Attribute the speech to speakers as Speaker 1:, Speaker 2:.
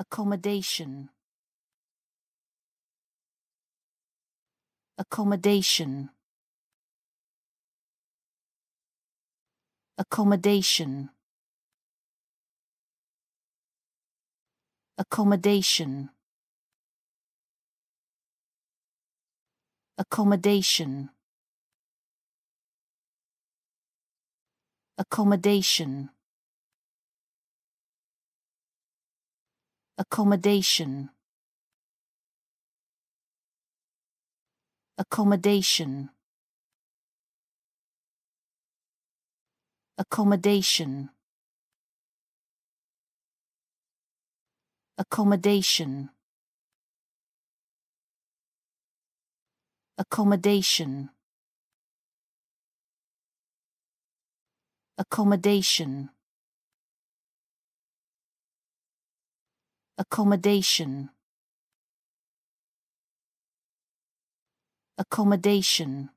Speaker 1: accommodation. Accommodation. Accommodation. Accommodation. Accommodation. Accommodation accommodation. Accommodation. Accommodation. Accommodation. Accommodation. Accommodation accommodation. Accommodation